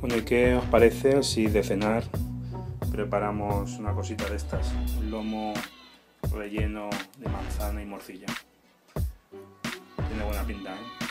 Bueno, ¿y qué os parece si de cenar preparamos una cosita de estas? Un lomo relleno de manzana y morcilla. Tiene buena pinta, ¿eh?